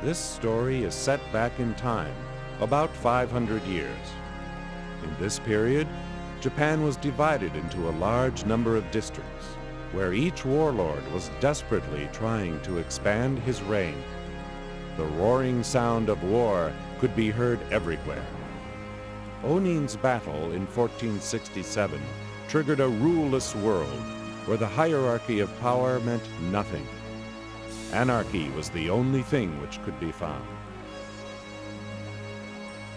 This story is set back in time, about 500 years. In this period, Japan was divided into a large number of districts, where each warlord was desperately trying to expand his reign. The roaring sound of war could be heard everywhere. Onin's battle in 1467 triggered a ruleless world where the hierarchy of power meant nothing. Anarchy was the only thing which could be found.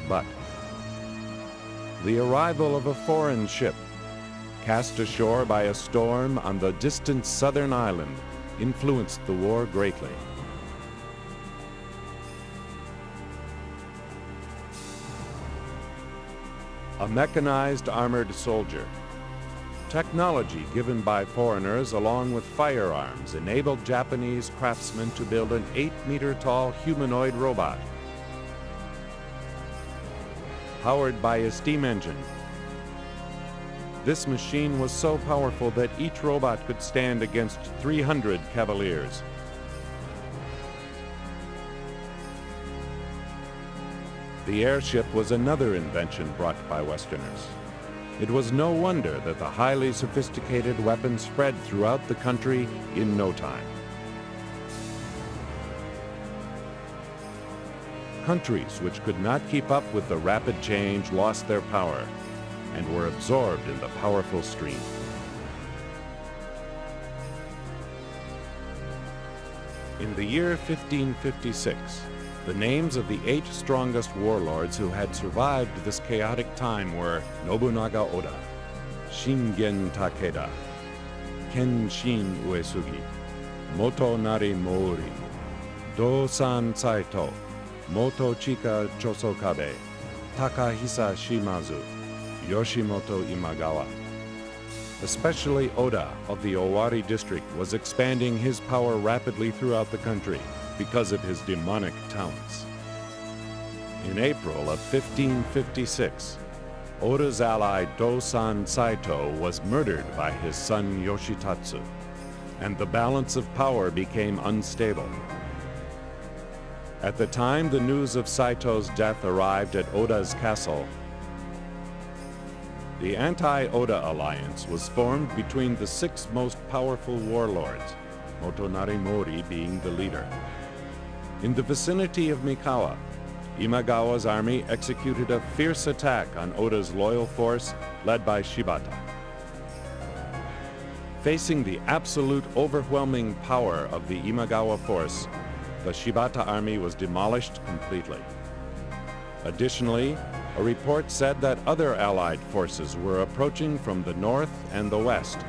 But the arrival of a foreign ship, cast ashore by a storm on the distant southern island, influenced the war greatly. A mechanized armored soldier. Technology given by foreigners along with firearms enabled Japanese craftsmen to build an 8 meter tall humanoid robot. Powered by a steam engine. This machine was so powerful that each robot could stand against 300 cavaliers. The airship was another invention brought by Westerners. It was no wonder that the highly sophisticated weapon spread throughout the country in no time. Countries which could not keep up with the rapid change lost their power and were absorbed in the powerful stream. In the year 1556, the names of the eight strongest warlords who had survived this chaotic time were Nobunaga Oda, Shingen Takeda, Kenshin Uesugi, Motonari Mori, Do-san Saito, Motochika Chosokabe, Takahisa Shimazu, Yoshimoto Imagawa. Especially Oda of the Owari district was expanding his power rapidly throughout the country because of his demonic talents. In April of 1556, Oda's ally Dosan Saito was murdered by his son Yoshitatsu, and the balance of power became unstable. At the time the news of Saito's death arrived at Oda's castle, the anti-Oda alliance was formed between the six most powerful warlords, Motonari Mori being the leader. In the vicinity of Mikawa, Imagawa's army executed a fierce attack on Oda's loyal force led by Shibata. Facing the absolute overwhelming power of the Imagawa force, the Shibata army was demolished completely. Additionally, a report said that other Allied forces were approaching from the north and the west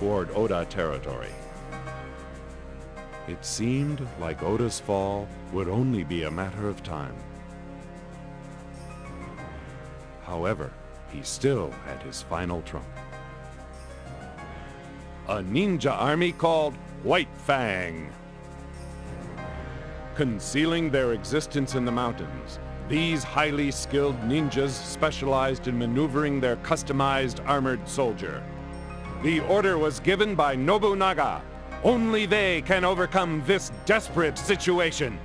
toward Oda territory. It seemed like Oda's fall would only be a matter of time. However, he still had his final trump. A ninja army called White Fang. Concealing their existence in the mountains, these highly skilled ninjas specialized in maneuvering their customized armored soldier. The order was given by Nobunaga, only they can overcome this desperate situation.